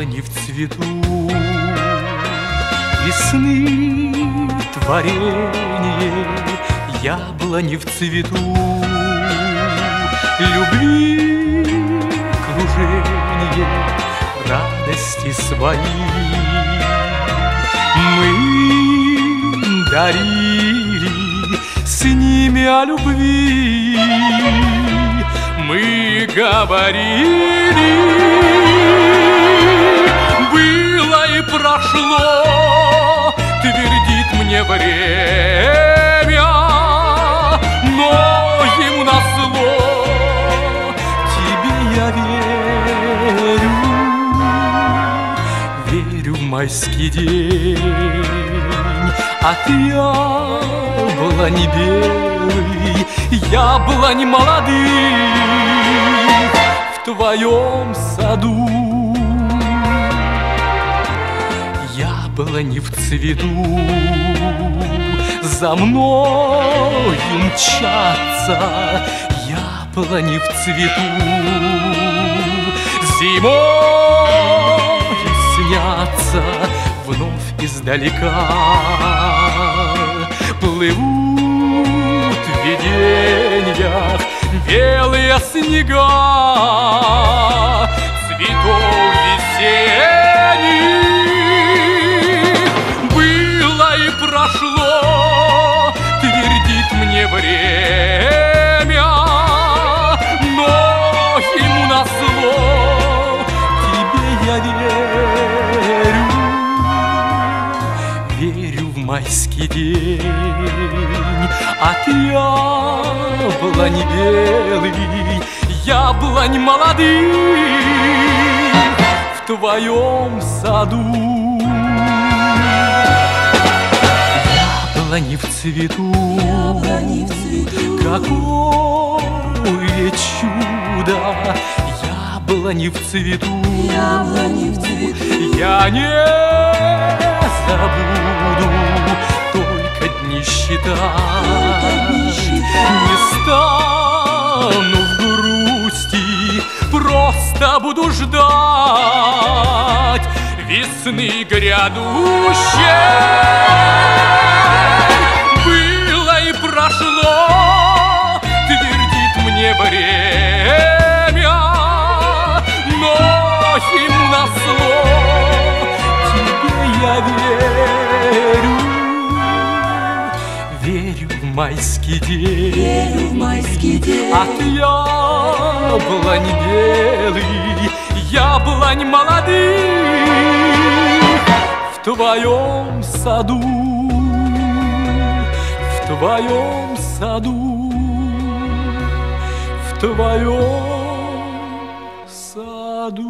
яблони в цвету, Весны творение, яблони в цвету, Любви кружение, радости свои. Мы дарили с ними о любви. Мы говорили прошло Твердит мне время Но ему на зло Тебе я верю. Верю в майский день От яблони белый Яблонь молодых В твоем саду Яблони в цвету. За мною мчатся Яблони в цвету. Зимой снятся Вновь издалека. Плывут в видениях Белые снега Цветов я верю. Верю в майский день. От яблони белый Яблонь молодых В твоем саду. Яблони в цвету Яблони в цвету. Какое чудо Яблони в цвету Яблони в цвету. Я не забуду Только дни считать. Не стану в грусти Просто буду ждать Весны грядущей майский день. Верю в майский день. От яблонь белый Яблонь молодых. В твоем саду В твоем саду В твоем саду